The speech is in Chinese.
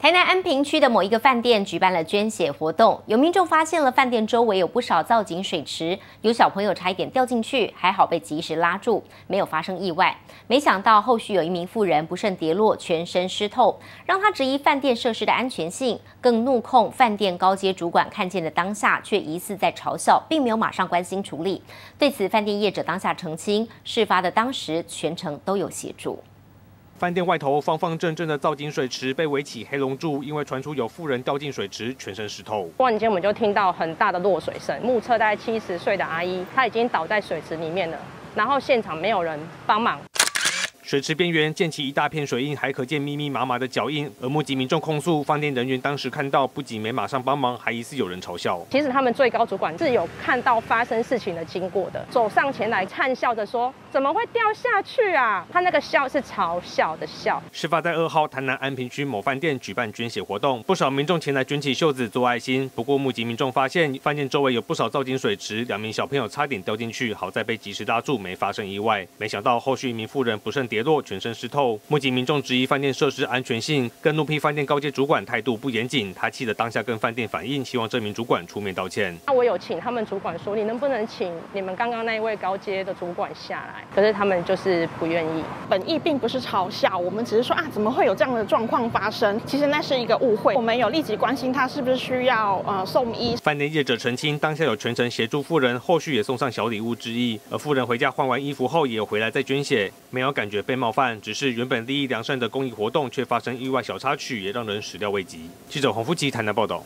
台南安平区的某一个饭店举办了捐血活动，有民众发现了饭店周围有不少造景水池，有小朋友差一点掉进去，还好被及时拉住，没有发生意外。没想到后续有一名妇人不慎跌落，全身湿透，让他质疑饭店设施的安全性，更怒控饭店高阶主管看见的当下却疑似在嘲笑，并没有马上关心处理。对此，饭店业者当下澄清，事发的当时全程都有协助。饭店外头方方正正的造景水池被围起黑龙柱，因为传出有妇人掉进水池，全身湿透。突然间，我们就听到很大的落水声，目测大概七十岁的阿姨，她已经倒在水池里面了，然后现场没有人帮忙。水池边缘溅起一大片水印，还可见密密麻麻的脚印。而目击民众控诉，饭店人员当时看到，不仅没马上帮忙，还疑似有人嘲笑。其实他们最高主管是有看到发生事情的经过的，走上前来灿笑着说：“怎么会掉下去啊？”他那个笑是嘲笑的笑。事发在二号台南安平区某饭店举办捐血活动，不少民众前来卷起袖子做爱心。不过目击民众发现，饭店周围有不少造景水池，两名小朋友差点掉进去，好在被及时拉住，没发生意外。没想到后续一名妇人不慎跌。落全身湿透，目击民众质疑饭店设施安全性，更怒批饭店高阶主管态度不严谨。他气得当下跟饭店反映，希望这名主管出面道歉。那我有请他们主管说，你能不能请你们刚刚那一位高阶的主管下来？可是他们就是不愿意。本意并不是嘲笑，我们只是说啊，怎么会有这样的状况发生？其实那是一个误会。我们有立即关心他是不是需要呃送医。饭店业者澄清，当下有全程协助妇人，后续也送上小礼物之意。而妇人回家换完衣服后，也有回来再捐血，没有感觉被冒犯，只是原本利益良善的公益活动，却发生意外小插曲，也让人始料未及。记者黄福吉台南报道。